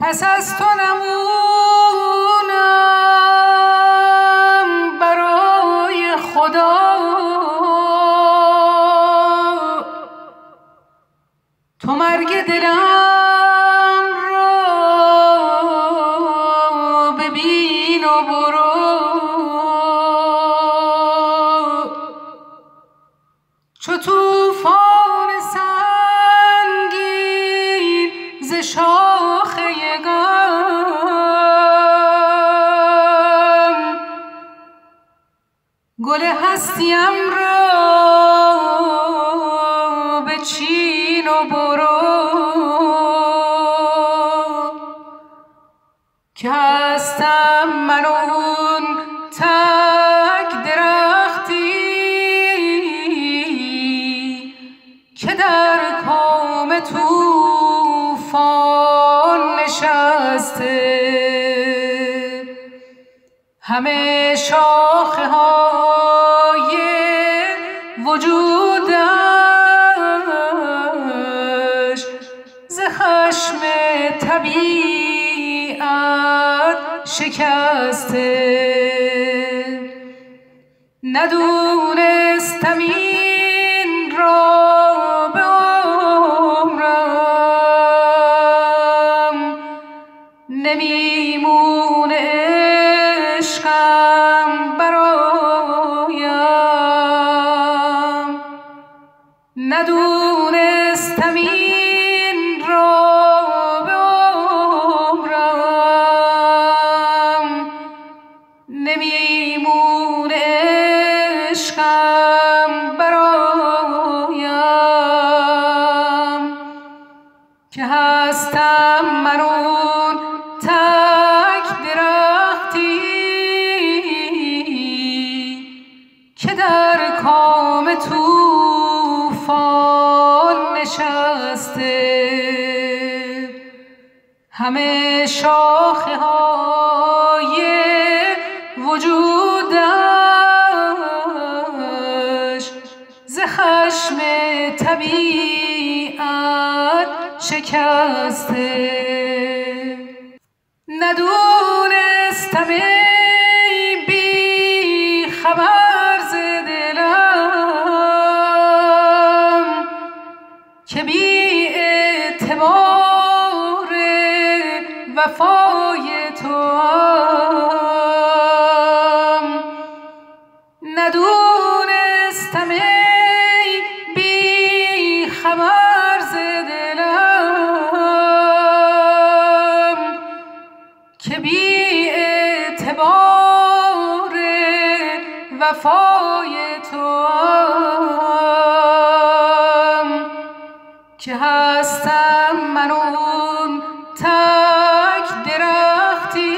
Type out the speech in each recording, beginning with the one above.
پس از تو نمونم برای خدا. تو مرگ دلم را ببین و برو. توفان گل هستیم را بچین و برو. که هستم من اون تک درختی که در کام توفان نشسته. همه شاخه های وجودش ز خشم طبیعت شکسته. ندونستم که هستم من اون تک درختی. که در کام توفان نشسته. همه شاخه های وجودش ز خشم طبیعت شکسته. ندونستم ای بی خبر ز دلم که بی اعتبار وفای تو هم ندونستم وفای تو که هستم من اون تک درختی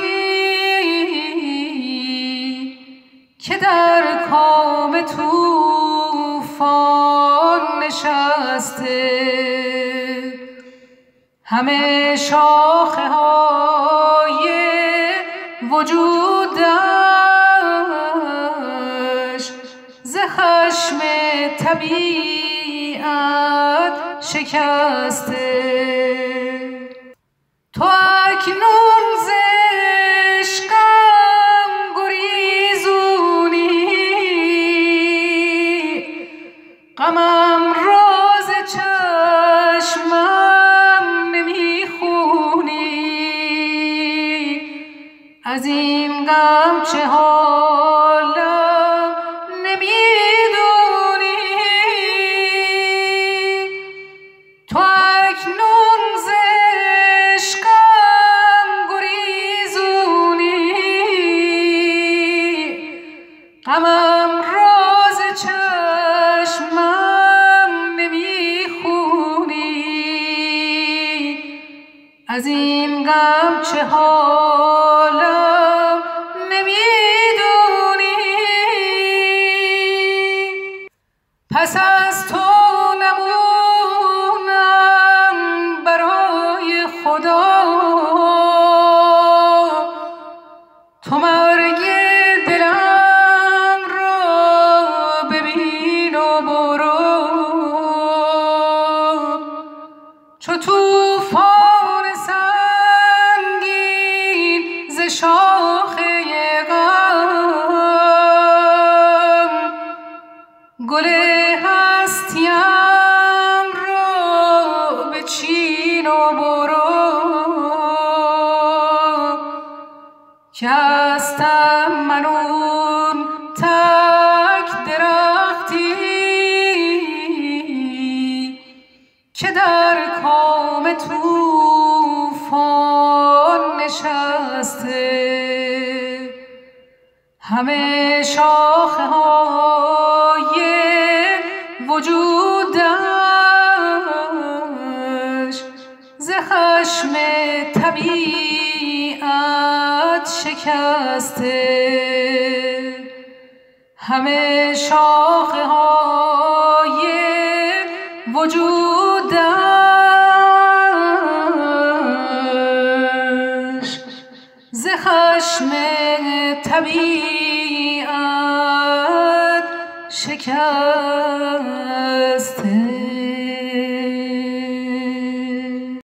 که در کام توفان نشسته. همه شاخه های وجودش طبیعت شکسته. تو اکنون ز عشقم گریزونی. غمم راز چشمم نمی‌خونی. از این غم چه حالم از این غم چه حالم نمی‌دونی. پس از تو نمونم برای خدا. تو مرگ دلم را ببین و برو. توفان گل هستیم رو به چین و برو. که هستم من اون تک درختی که در کام توفان نشسته. همه شاخه ها وجودش ز خشم طبیعت شکسته. همه شاخه های وجودش ز خشم طبیعت شکست.